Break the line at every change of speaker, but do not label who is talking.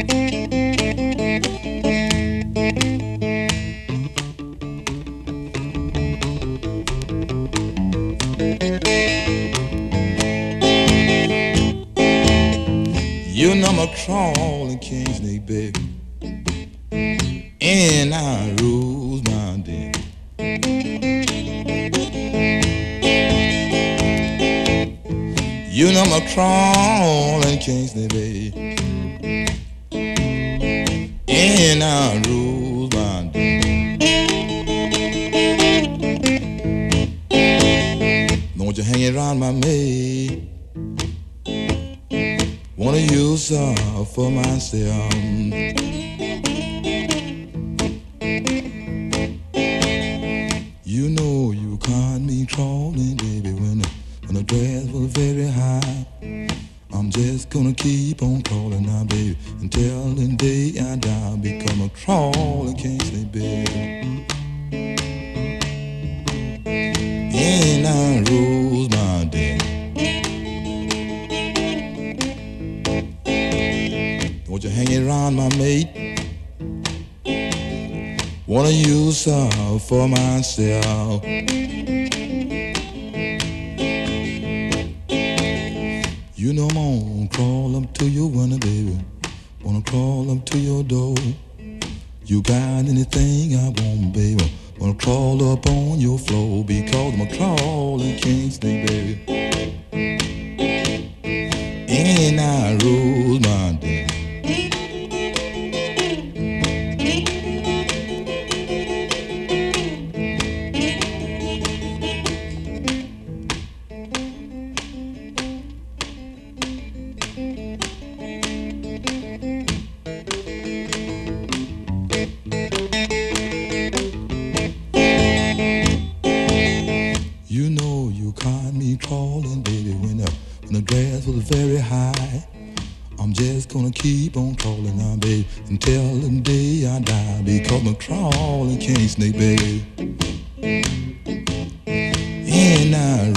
You know my crawling king snake, baby. And I rules my day. You know my crawling king snake, baby. Around my maid. Wanna use her for myself. You know you caught me crawling, baby, when the, when the grass was very high. I'm just gonna keep on crawling now, baby, until the day I die. Become a crawling, can't say, baby. And I rose Don't you hang around my mate? Wanna use her for myself. You know I'm gonna crawl up to your window, baby. Wanna crawl up to your door. You got anything I want, baby? Wanna crawl up on your floor because I'm a crawling king snake, baby. You caught me crawling, baby, when the, when the grass was very high. I'm just gonna keep on crawling now, baby, until the day I die. Because I'm crawling king snake, baby. And I